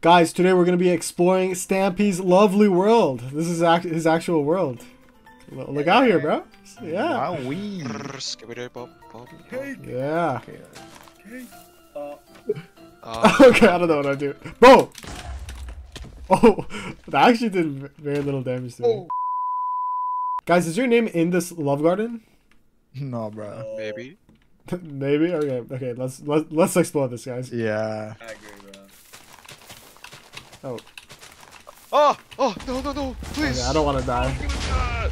Guys, today we're going to be exploring Stampy's lovely world. This is act- his actual world. L- Look out here, bro. Yeah. Wowee. Yeah. Okay. Uh, Uh, okay, I don't know what I do. Bro! Oh, that actually did very little damage to me. Guys, is your name in this love garden? No, bro. maybe. Maybe? Okay, okay, let's, let, let's explore this, guys. Yeah. I agree, bro. Oh, Oh, oh, no, no, no, please. okay, I don't want to die.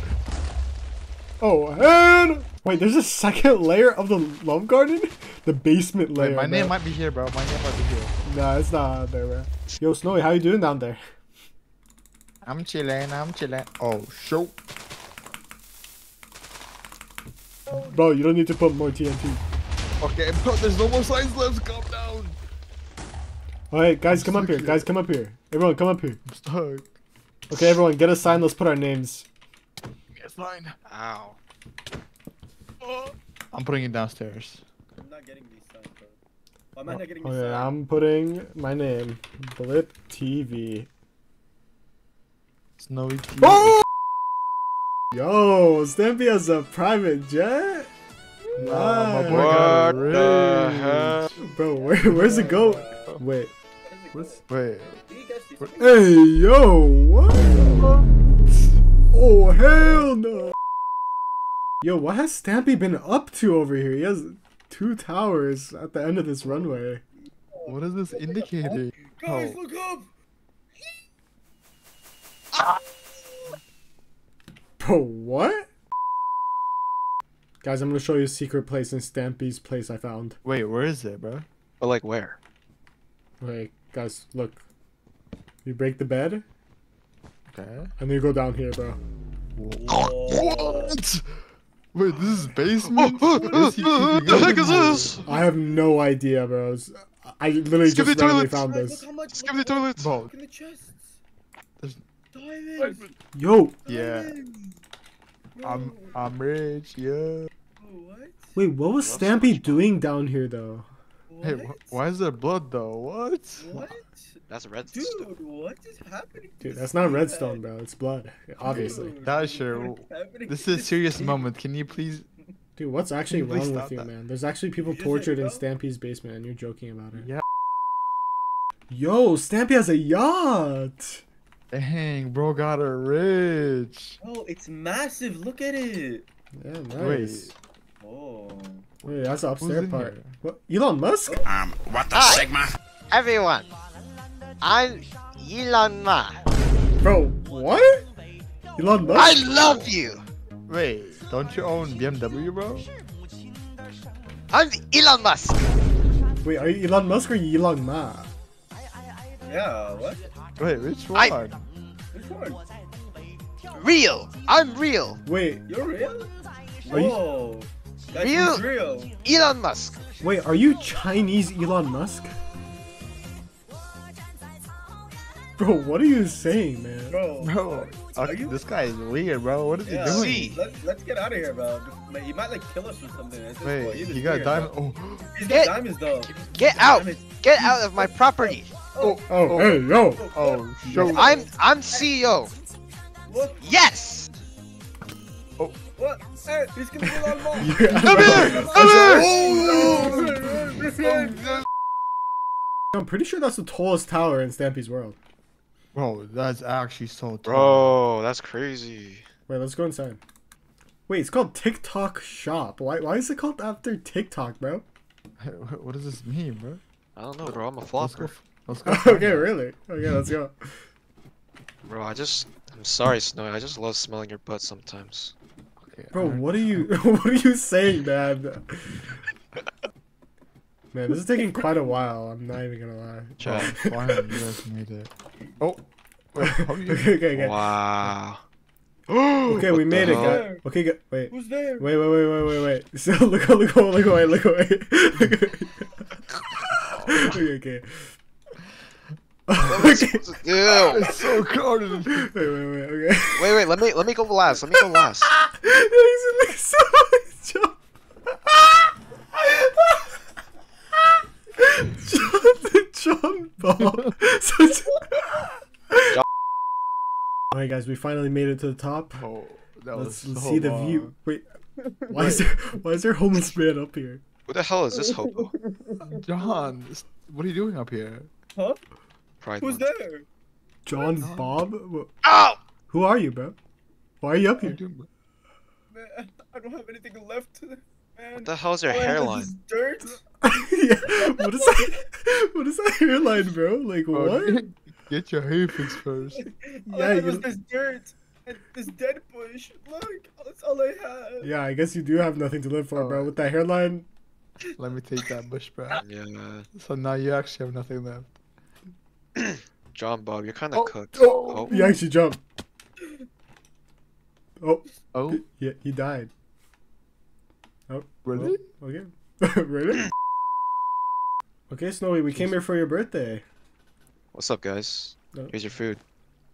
Oh, and... Wait, there's a second layer of the love garden? The basement layer. Wait, my bro. name might be here, bro. My name might be here. Nah, it's not there, bro. Yo, Snowy, how you doing down there? I'm chilling, I'm chilling. Oh, shoot. Bro, you don't need to put more TNT. Okay, bro, there's no more signs left. Calm down. Alright, guys, come up here. Guys, come up here. Everyone, come up here. I'm stuck. Okay, everyone, get a sign. Let's put our names. It's fine. Ow. Oh. I'm putting it downstairs. I'm not getting these signs, bro. Why am I oh, not getting oh, these Okay, signs? I'm putting my name. Blip TV. Snowy T. Oh! Yo, Stampy has a private jet? Nah, my Nice. boy got What the the Bro, where, where's the go? Wait. What's Wait. You guys see What- Hey, yo, what? Oh, hell no. Yo, what has Stampy been up to over here? He has two towers at the end of this runway. What is this indicating? Guys, Oh. look up! Bro, what? Guys, I'm gonna show you a secret place in Stampy's place I found. Wait, where is it, bro? But like where? Wait, guys, look. You break the bed, Okay. and then you go down here, bro. What? Wait, this is basement? Where is he the heck is this? I have no idea, bro. It's- I literally Skip just the randomly toilet. found Guys, this. Look how much. Skip the toilet. Bro, Look in the chests. There's- Diamonds. Yo, Yeah. Diamonds. I'm I'm rich, yeah. Oh, what? wait, what was Love Stampy doing down here, though? Hey, wh- why is there blood though? What? What? That's red Dude, what is happening? Dude, that's not thing, redstone, bro. It's blood, obviously. Dude, That is sure. what is happening This is a serious moment. Can you please? Dude, what's actually Can you please wrong with you, that? man? There's actually people tortured in Stampy's basement, and you're joking about it. Yeah. Yo, Stampy has a yacht. Dang, bro, got her rich. Oh, it's massive. Look at it. Yeah, nice. Wait. Oh. Wait, that's the upstairs part. here? What? Elon Musk? Um, what the Hi. Sigma? Everyone, I'm Elon Musk. Bro, what? Elon Musk? I love you. Wait, don't you own BMW, bro? I'm Elon Musk. Wait, are you Elon Musk or Elon Ma? Yeah, what? Wait, which one? I- Which one? Real. I'm real. Wait, You're real? Are you- Whoa. That's Real? real. Elon Musk. wait, are you Chinese Elon Musk? Bro, what are you saying, man? Bro. Bro, Are okay, you- this guy is weird, bro. What is Yeah. he doing? Let, let's get out of here, bro. Man, He might like kill us or something. At this. Wait, He's he got spirit, diamond. bro. Oh, He's Get- got diamonds though. Get He's out. diamonds. Get out of my property. Oh, Oh, oh, oh. hey, yo! oh, oh show. I'm I'm CEO. what? Yes. What? Hey, he's gonna get on ball. Come here! I'm pretty sure that's the tallest tower in Stampy's world. Bro, that's actually so tall. Bro, that's crazy. Wait, let's go inside. Wait, it's called TikTok Shop. Why, why is it called after TikTok, bro? what does this mean, bro? I don't know, bro. I'm a Let's go. Let's go. okay, really? Okay, let's go. Bro, I just I'm sorry, Snowy. I just love smelling your butt sometimes. Okay, Bro, what are you what are you saying, man? Man, this is taking quite a while. I'm not even gonna lie. Chat. Finally, you guys made it. Oh, wait, how you? okay, okay, okay. Wow. Okay, we made the it, guys. Okay, go- wait. Who's there? Wait, wait, wait, wait, wait, wait. So look, look, look, look away, look away. Look away. okay, okay. What am I supposed to do? It's so crowded. Wait, wait, wait. Okay. Wait, wait. Let me let me go last. Let me go last. He's like so much jump. John, John Paul, such guys. Alright, guys, we finally made it to the top. Oh, that Let's, was let's so see the view. Wait, why is there why is there a homeless man up here? Who the hell is this hobo? John, what are you doing up here? Huh? Pride Who's Month. there? John What? Bob? Ow! Who are you, bro? Why are you up What are you here? doing? Man, I don't have anything left. Man. What the hell's your All I have is hairline? this Dirt. yeah, what is that? What is that hairline, bro? Like Bro, what? Get, get your hair fixed first. Yeah, I have you- is this dirt and this dead bush. Look, that's all I have. Yeah, I guess you do have nothing to live for, bro. With that hairline, Let me take that bush, bro. Yeah, So now you actually have nothing left. John Bob, you're kind of Oh, cooked. oh, Oh. he actually jumped. Oh, Oh, yeah, he died. Oh, oh really? Oh, okay. really? Okay, Snowy, we came here for your birthday. What's up, guys? No. Here's your food.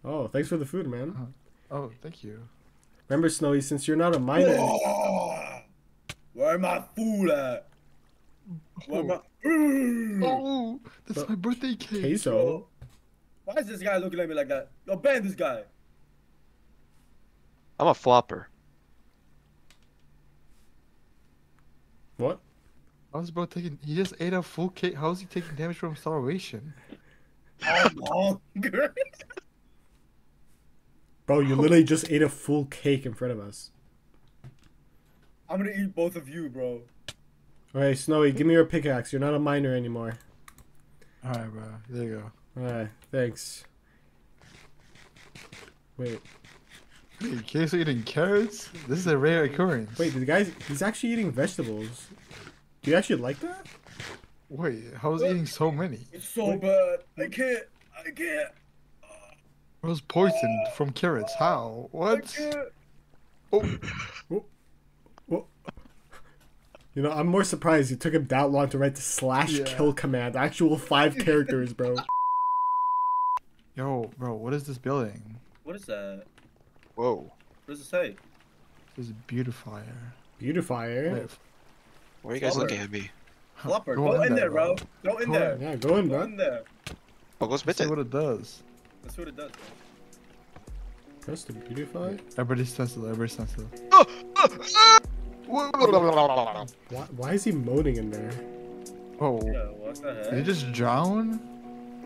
Oh, thanks for the food, man. Uh-huh. Oh, thank you. Remember, Snowy, since you're not a miner. Oh, where my food at? Where my... Oh, oh that's But- my birthday cake. Queso. Why is this guy looking at me like that? Yo, ban this guy. I'm a flopper. What? How's bro taking? He just ate a full cake. How's he taking damage from starvation? I'm hungry. Bro, you literally just ate a full cake in front of us. I'm gonna eat both of you, bro. Alright, Snowy, give me your pickaxe. You're not a miner anymore. All right, bro. There you go. Alright, thanks. Wait, Wait, queso eating carrots? This is a rare occurrence. wait, the guy's he's actually eating vegetables. Do you actually like that? Wait, how's he eating so many? It's so bad. I can't. I can't. I was poisoned from carrots. How? I What? can't. Oh. Oh. oh, You know, I'm more surprised it took him that long to write the slash Yeah. kill command. Actual five characters, bro. Yo, bro, what is this building? What is that? Whoa. What does it say? This is beautifier. Beautifier. Wait, Why are you guys Flopper. looking at me? Flopper. Go Go, in in there, there, bro. bro. Go in Go there. in. Yeah, go in, Go bro. in there. Oh, what goes Let's see what it does. That's what it does. Press the beautify. Everybody stand still. Everybody stand still. Why, why is he moaning in there? Oh, Yeah, what the did he just drown?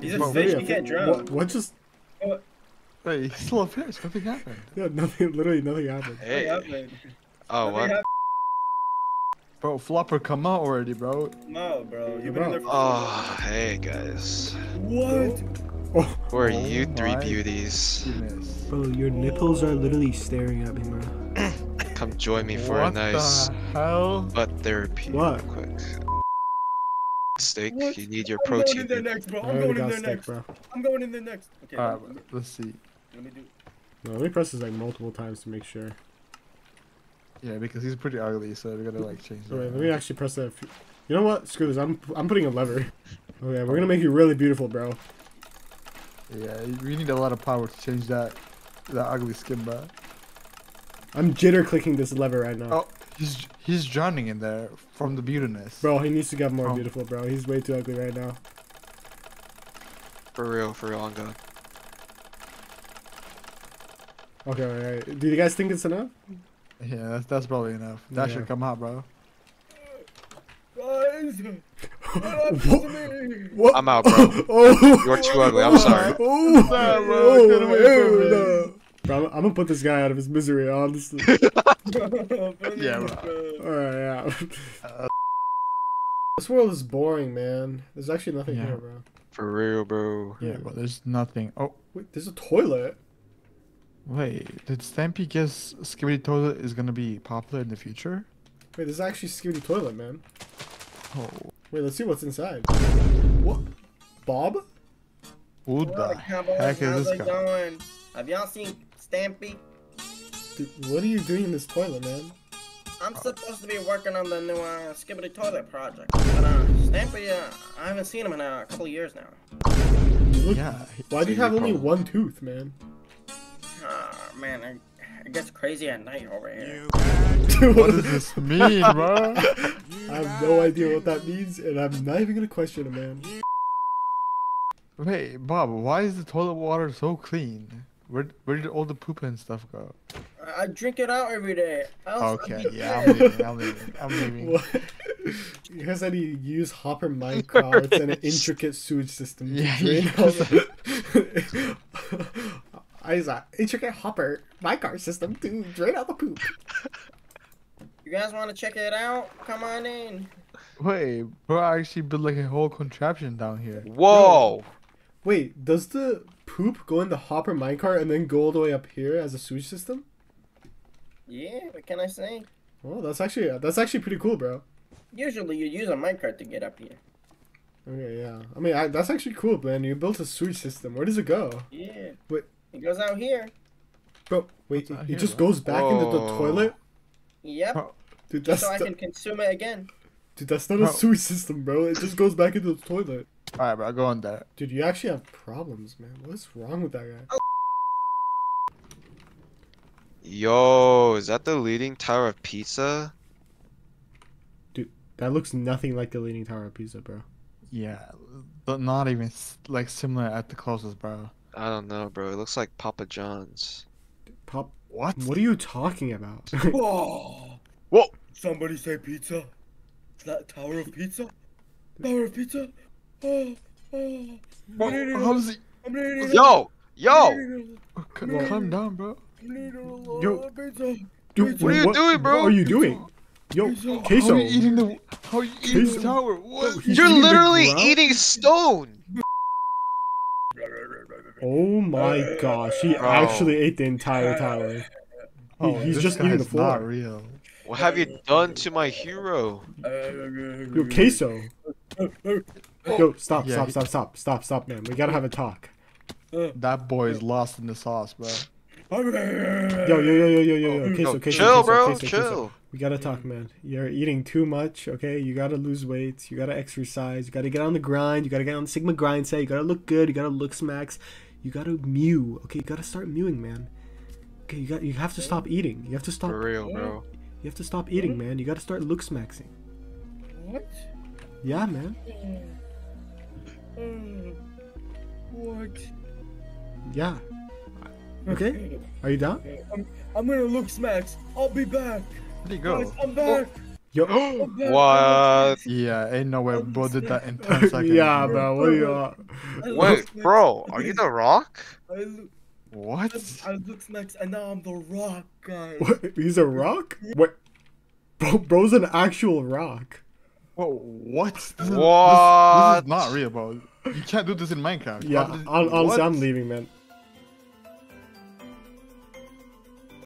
He's a Bro, fish. He can't drown. What, what just? Wait, he's still a fish. Nothing happened. Yeah, nothing. Literally nothing happened. Hey. happened? Oh, Nothing what? happened. Bro, flopper, come out already, bro. No, bro. You've Bro. been in there for Oh, hey, guys. What? Oh, Who are Oh you three beauties? Goodness. bro, your nipples are literally staring at me, bro. Come join me for what a nice the hell? butt therapy. What? Real quick. Steak, What? you need your I'm going in protein. there next, bro. I I'm going in got there steak, next. bro. I'm going in there next. Okay. Alright, let let's see. let me do. No, let me press this like multiple times to make sure. Yeah, because he's pretty ugly, so we gotta like change Wait, that. let me actually press that. a few- You know what? Screw this. I'm I'm putting a lever. Oh, okay, we're gonna make you really beautiful, bro. Yeah, we need a lot of power to change that that ugly skin, bro. I'm jitter clicking this lever right now. Oh, he's he's drowning in there from the beautiness. Bro, he needs to get more Oh. beautiful, bro. He's way too ugly right now. For real, for real, on God. Okay, alright. Do you guys think it's enough? Yeah, that's, that's probably enough. That Yeah. should come out, bro. Guys, what happened to me? What? I'm out, bro. Oh, You're too ugly, I'm oh, sorry. Oh, Nah, bro, Bro, I'm, I'm gonna put this guy out of his misery, honestly. Yeah, bro. Alright, yeah. Uh, this world is boring, man. There's actually nothing Yeah. here, bro. For real, bro. Yeah, but there's nothing. Oh, Wait, there's a toilet. wait. Did Stampy guess Skibidi Toilet is gonna be popular in the future? Wait, this is actually security toilet, man. Oh, Wait, let's see what's inside. What? Bob? who the heck is this guy? going? Have y'all seen Stampy? Dude, what are you doing in this toilet, man? I'm supposed to be working on the new uh, Skibidi Toilet project. But uh, Stampy, uh, I haven't seen him in a couple of years now. Look- Yeah, Why do you have only probably- one tooth, man? Ah, man, I, it gets crazy at night over here. Dude, what does this mean, bro? I have no idea what that means, and I'm not even gonna question it, man. Wait, Bob, why is the toilet water so clean? Where where did all the poop and stuff go? I, I drink it out every day. Else I'd Okay, yeah, I'm leaving. I'm leaving. I'm leaving. What? You guys said you use hopper minecarts and an intricate sewage system. to Yeah, drain yeah. all the- I use an intricate hopper minecart system to drain out the poop. You guys want to check it out? Come on in. Wait, bro, I actually built like a whole contraption down here. Whoa! Wait, does the poop go in the hopper minecart and then go all the way up here as a sewage system? Yeah, what can I say? Oh, that's actually that's actually pretty cool, bro. Usually you use a minecart to get up here. Okay, yeah. I mean, I, that's actually cool, man. You built a sewage system. Where does it go, Yeah. Wait. It goes out here. bro? Wait, What's out it, here, just bro? goes back into the toilet, Yep. Bro, dude. Just so I can consume it again. dude. That's not a sewage system, bro. It just goes back into the toilet. Alright, bro, go on there. Dude, you actually have problems, man. What's wrong with that guy? Yo, is that the leading tower of pizza? Dude, that looks nothing like the leaning Tower of Pisa, bro. Yeah, but not even like similar at the closest, bro. I don't know, bro. It looks like Papa John's. Pop, What? what are you talking about? Oh! Whoa! Somebody say pizza. Is that Tower of Pizza? Tower of Pizza? Bro, how does he? Yo! Yo! I'm C- Well- calm down, bro. eating Yo. Dude, What are you doing, bro? What are you doing? Yo, Pizza. How are queso. you eating the? How are you eating Queso. the tower? What? He's You're eating literally eating stone! Oh my gosh, he Bro. actually ate the entire tower. He- Oh, he's just eating the guy's not floor. real. What have you done to my hero? Yo, queso. Yo, oh. stop, Yeah, stop, he- stop, stop, stop, stop, man. We gotta have a talk. Uh. That boy is lost in the sauce, bro. Yo, yo, yo, yo, yo, yo, yo, oh, queso, Yo, queso, chill, queso, bro. queso, queso. chill. We gotta talk, man. You're eating too much, okay? You gotta lose weight. You gotta exercise. You gotta get on the grind. You gotta get on the Sigma grind set. You gotta look good. You gotta look smacks. You gotta mew, okay? You gotta start mewing, man. Okay, you got. You have to stop eating. You have to stop. For real, bro. You have to stop eating, man. You gotta start look smaxing. What? Yeah, man. Mm. What? Yeah. Okay. Are you down? I'm, I'm gonna look smacks. I'll be back. Where'd he Guys, go? I'm back. Yo. I'm back. What? Yeah, ain't no way bro did that in 10 seconds. yeah, bro. bro. What are you? Uh, I look Wait, bro, are you the rock? I What? I look smacks and now I'm the rock, guys. what? He's a rock? What? Bro, bro's an actual rock. Whoa, what? This is, This, this What? is not real, bro. You can't do this in Minecraft. Yeah. How did- hon- honestly. I'm leaving, man.